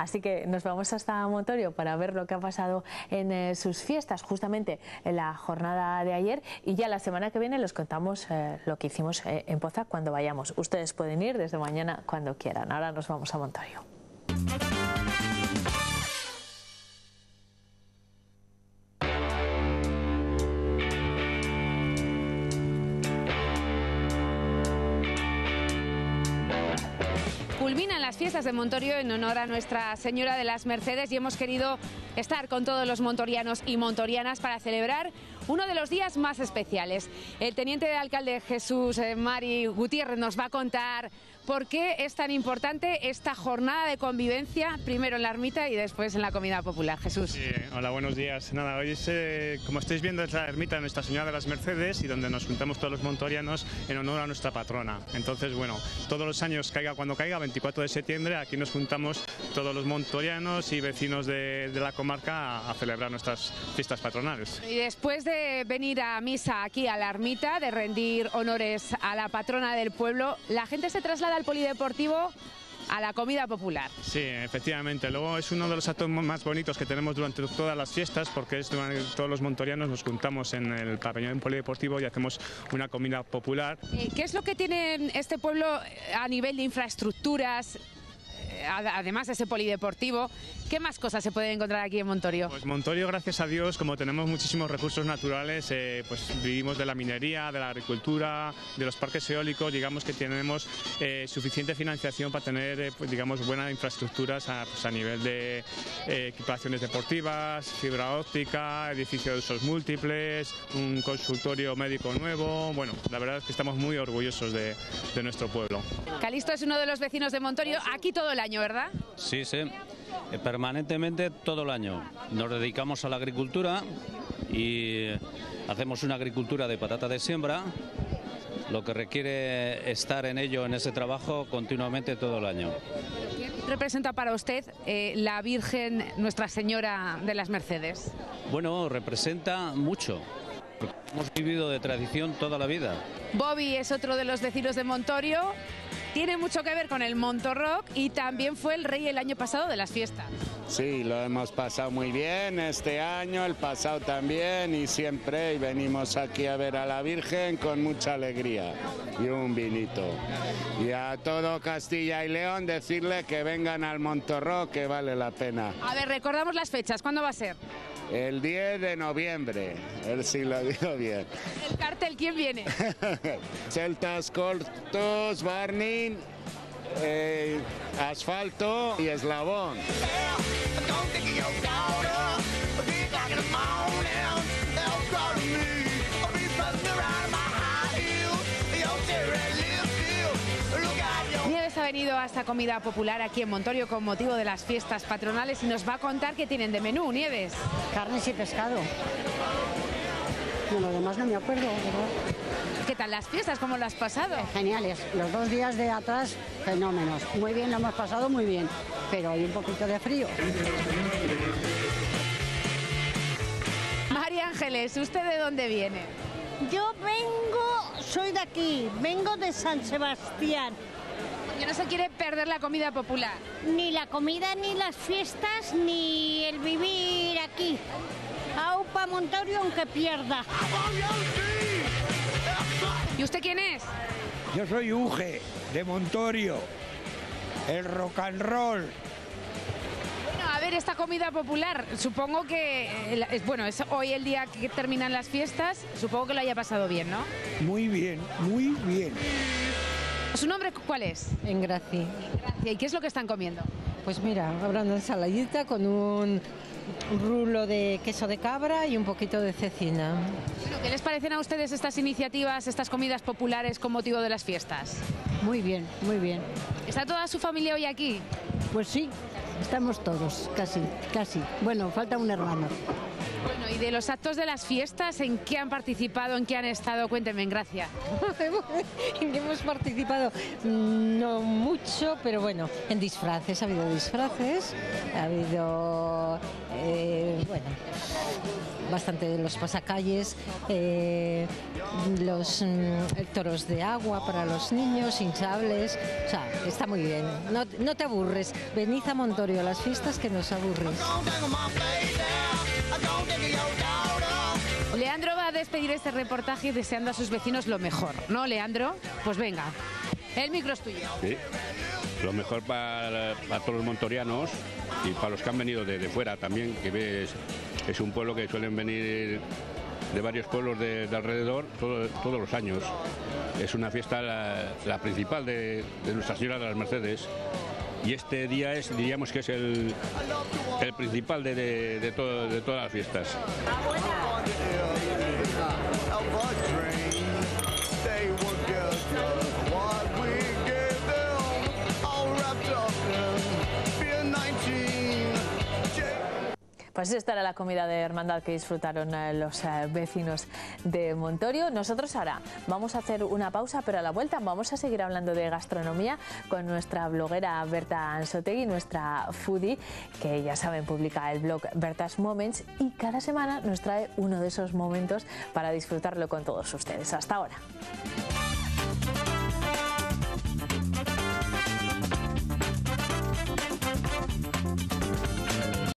Así que nos vamos hasta Montorio para ver lo que ha pasado en eh, sus fiestas, justamente en la jornada de ayer. Y ya la semana que viene les contamos eh, lo que hicimos eh, en Poza cuando vayamos. Ustedes pueden ir desde mañana cuando quieran. Ahora nos vamos a Montorio. Culminan las fiestas de Montorio en honor a Nuestra Señora de las Mercedes y hemos querido estar con todos los montorianos y montorianas para celebrar uno de los días más especiales. El teniente de alcalde Jesús eh, Mari Gutiérrez nos va a contar por qué es tan importante esta jornada de convivencia, primero en la ermita y después en la comida popular. Jesús. Sí, hola, buenos días. Nada, hoy es, eh, como estáis viendo, es la ermita de Nuestra Señora de las Mercedes y donde nos juntamos todos los montorianos en honor a nuestra patrona. Entonces, bueno, todos los años, caiga cuando caiga, 24 de septiembre, aquí nos juntamos todos los montorianos y vecinos de, de la comarca a, a celebrar nuestras fiestas patronales. Y después de venir a misa aquí a la ermita, de rendir honores a la patrona del pueblo, la gente se traslada al polideportivo a la comida popular. Sí, efectivamente. Luego es uno de los actos más bonitos que tenemos durante todas las fiestas porque es durante- todos los montorianos nos juntamos en el pabellón polideportivo y hacemos una comida popular. Eh, ¿Qué es lo que tiene este pueblo eh, a nivel de infraestructuras? Ad- Además de ese polideportivo, ¿qué más cosas se pueden encontrar aquí en Montorio? Pues Montorio, gracias a Dios, como tenemos muchísimos recursos naturales, eh, pues vivimos de la minería, de la agricultura, de los parques eólicos, digamos que tenemos eh, suficiente financiación para tener, eh, pues, digamos, buenas infraestructuras a, pues, a nivel de eh, equipaciones deportivas, fibra óptica, edificio de usos múltiples, un consultorio médico nuevo. Bueno, la verdad es que estamos muy orgullosos de, de nuestro pueblo. Calisto es uno de los vecinos de Montorio, aquí todo el año, ¿verdad? Sí, sí, eh, permanentemente todo el año. Nos dedicamos a la agricultura y hacemos una agricultura de patata de siembra, lo que requiere estar en ello, en ese trabajo, continuamente todo el año. ¿Qué representa para usted eh, la Virgen Nuestra Señora de las Mercedes? Bueno, representa mucho. porque Hemos vivido de tradición toda la vida. Bobby es otro de los vecinos de Montorio, tiene mucho que ver con el Montorrock y también fue el rey el año pasado de las fiestas. Sí, lo hemos pasado muy bien este año, el pasado también y siempre y venimos aquí a ver a la Virgen con mucha alegría y un vinito. Y a todo Castilla y León decirle que vengan al Montorro que vale la pena. A ver, recordamos las fechas, ¿cuándo va a ser? El 10 de noviembre, ver si lo digo bien. El cartel, ¿quién viene? Celtas cortos, Barney, eh, asfalto y eslabón. Nieves ha venido a esta comida popular aquí en Montorio con motivo de las fiestas patronales y nos va a contar qué tienen de menú, Nieves. Carnes y pescado. De lo demás no me acuerdo, ¿verdad? ¿Qué tal las fiestas? ¿Cómo las has pasado? Geniales. Los dos días de atrás, fenómenos. Muy bien, lo hemos pasado muy bien. Pero hay un poquito de frío. María Ángeles, ¿usted de dónde viene? Yo vengo, soy de aquí, vengo de San Sebastián. Que no se quiere perder la comida popular. Ni la comida, ni las fiestas, ni el vivir aquí. Aupa Montorio aunque pierda. ¿Y usted quién es? Yo soy Uge, de Montorio, el rock and roll. Bueno, a ver, esta comida popular, supongo que, eh, es, bueno, es hoy el día que terminan las fiestas, supongo que lo haya pasado bien, ¿no? Muy bien, muy bien. ¿Su nombre cuál es? Engraci. ¿Y qué es lo que están comiendo? Pues mira, habrá una ensaladita con un rulo de queso de cabra y un poquito de cecina. ¿Qué les parecen a ustedes estas iniciativas, estas comidas populares con motivo de las fiestas? Muy bien, muy bien. ¿Está toda su familia hoy aquí? Pues sí, estamos todos, casi, casi. Bueno, falta un hermano. De los actos de las fiestas, ¿en qué han participado, en qué han estado? Cuéntenme, gracias. ¿En qué hemos participado? Mm, No mucho, pero bueno, en disfraces, ha habido disfraces, ha habido, eh, bueno, bastante de los pasacalles, eh, los mm, toros de agua para los niños, hinchables, o sea, está muy bien. No, no te aburres, venid a Montorio a las fiestas que nos aburres. Leandro va a despedir este reportaje deseando a sus vecinos lo mejor, ¿no, Leandro? Pues venga, el micro es tuyo. Sí. Lo mejor para, todos los montorianos y para los que han venido de, fuera también, que es un pueblo que suelen venir de varios pueblos de, de alrededor todo- todos los años. Es una fiesta la, la principal de, de Nuestra Señora de las Mercedes. Y este día es, diríamos que es el, principal de- de todo- de todas las fiestas. Pues esta era la comida de hermandad que disfrutaron eh, los eh, vecinos de Montorio. Nosotros ahora vamos a hacer una pausa, pero a la vuelta vamos a seguir hablando de gastronomía con nuestra bloguera Berta Ansotegui, nuestra foodie, que ya saben publica el blog Berta's Moments y cada semana nos trae uno de esos momentos para disfrutarlo con todos ustedes. Hasta ahora.